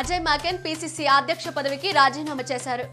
Ajay Maken PCC అధ్యక్ష పదవికి రాజీనామా చేశారు.